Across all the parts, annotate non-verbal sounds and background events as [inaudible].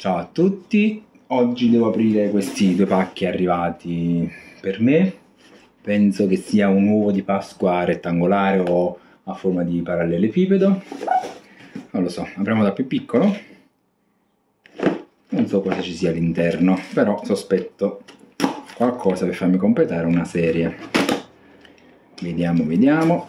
Ciao a tutti, oggi devo aprire questi due pacchi arrivati per me. Penso che sia un uovo di Pasqua rettangolare o a forma di parallelepipedo. Non lo so, apriamo da più piccolo. Non so cosa ci sia all'interno, però sospetto qualcosa per farmi completare una serie. Vediamo, vediamo.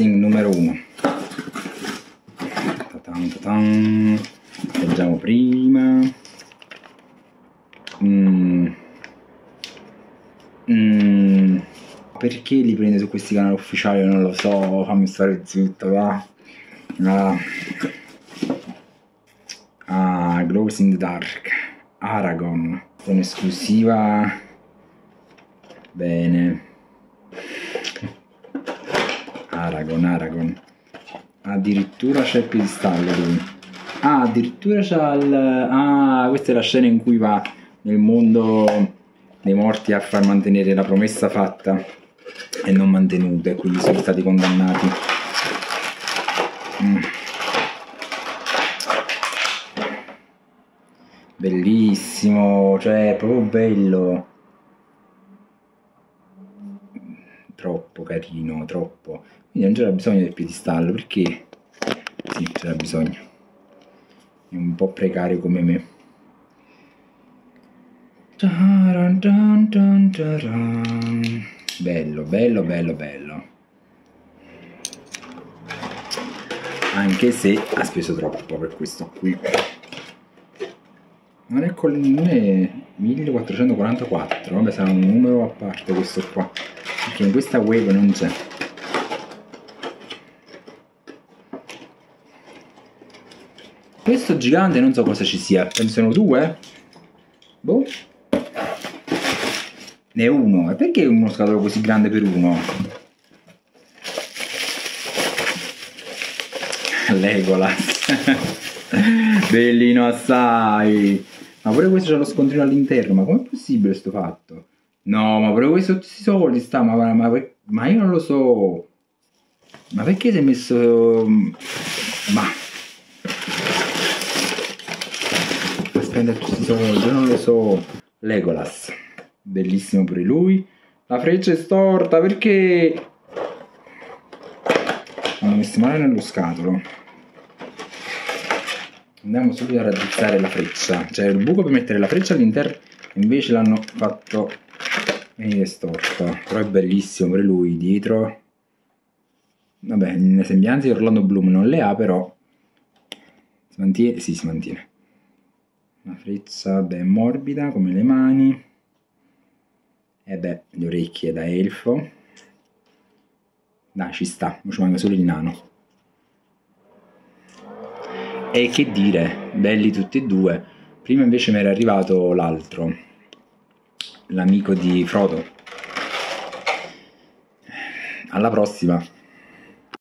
Unboxing numero 1 leggiamo prima. Mm. Mm. perché li prende su questi canali ufficiali? Non lo so fammi stare zitto va. Ah, ah Glows in the Dark. Aragon. Un'esclusiva bene Aragon, Aragon. Addirittura c'è il piedistallo lui. Ah, addirittura c'ha il... Ah, questa è la scena in cui va nel mondo dei morti a far mantenere la promessa fatta e non mantenuta e quindi sono stati condannati. Mm. Bellissimo, cioè, proprio bello. Troppo carino, troppo. Quindi non c'era bisogno del piedistallo, perché? Sì, c'era bisogno. È un po' precario come me. Bello, bello, bello, bello. Anche se ha speso troppo per questo qui. Non è, col, non è 1444, vabbè sarà un numero a parte questo qua, perché in questa wave non c'è. Questo gigante non so cosa ci sia, penso siano due? Boh. Ne è uno, e perché uno scatolo così grande per uno? Legolas. [laughs] Bellino assai. Ma pure questo c'è lo scontrino all'interno, ma com'è possibile questo fatto? No, ma pure questo tutti i soldi sta, ma, ma, ma, io non lo so. Ma perché si è messo... Ma... spendere tutti i soldi, io non lo so. Legolas, bellissimo pure lui. La freccia è storta perché hanno messo male nello scatolo. Andiamo subito a raddrizzare la freccia, cioè il buco per mettere la freccia all'interno invece l'hanno fatto venire storto, però è bellissimo pure lui dietro. Vabbè, le sembianze di Orlando Bloom non le ha, però si mantiene, sì, si mantiene. Una freccia ben morbida come le mani. E beh le orecchie da elfo. Dai ci sta, ci manca solo il nano. E che dire, belli tutti e due. Prima invece mi era arrivato l'altro l'amico di Frodo. Alla prossima